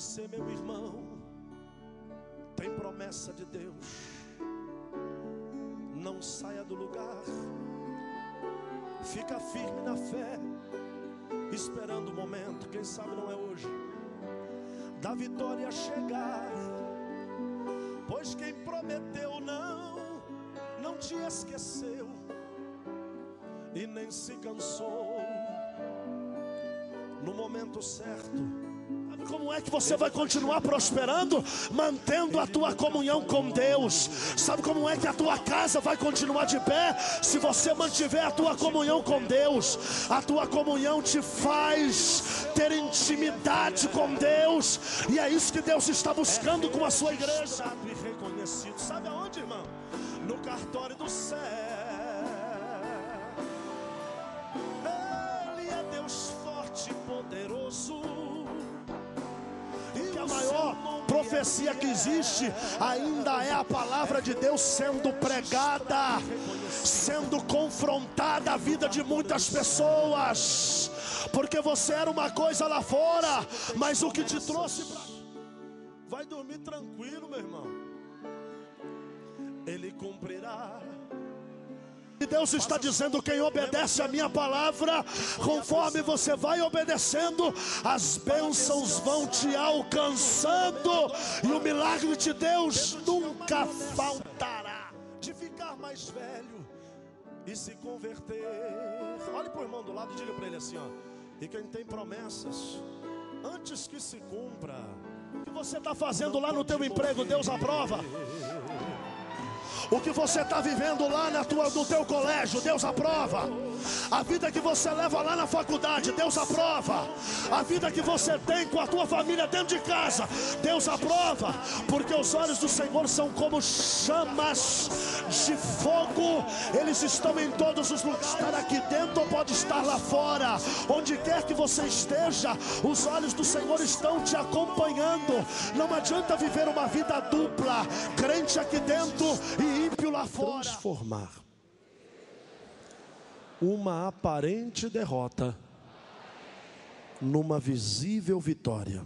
você, meu irmão, tem promessa de Deus, não saia do lugar, fica firme na fé, esperando o momento, quem sabe não é hoje, da vitória chegar, pois quem prometeu não, não te esqueceu. E nem se cansou no momento certo como é que você vai continuar prosperando? Mantendo a tua comunhão com Deus. Sabe como é que a tua casa vai continuar de pé? Se você mantiver a tua comunhão com Deus. A tua comunhão te faz ter intimidade com Deus. E é isso que Deus está buscando com a sua igreja. Sabe aonde, irmão? No cartório do céu. A maior profecia que existe ainda é a palavra de Deus sendo pregada, sendo confrontada a vida de muitas pessoas, porque você era uma coisa lá fora, mas o que te trouxe para. Vai dormir tranquilo, meu irmão. Ele cumprirá Deus está dizendo: quem obedece a minha palavra, conforme você vai obedecendo, as bênçãos vão te alcançando, e o milagre de Deus nunca faltará. De ficar mais velho e se converter. Olhe para o irmão do lado e diga para ele assim: ó. E quem tem promessas, antes que se cumpra, o que você está fazendo lá no teu emprego, Deus aprova. O que você está vivendo lá na tua, no teu colégio, Deus aprova. A vida que você leva lá na faculdade, Deus aprova. A vida que você tem com a tua família dentro de casa, Deus aprova. Porque os olhos do Senhor são como chamas de fogo, eles estão em todos os lugares. Estar aqui dentro ou pode estar lá fora, onde quer que você esteja, os olhos do Senhor estão te acompanhando. Não adianta viver uma vida dupla, crente aqui dentro e ímpio lá fora. Transformar uma aparente derrota numa visível vitória.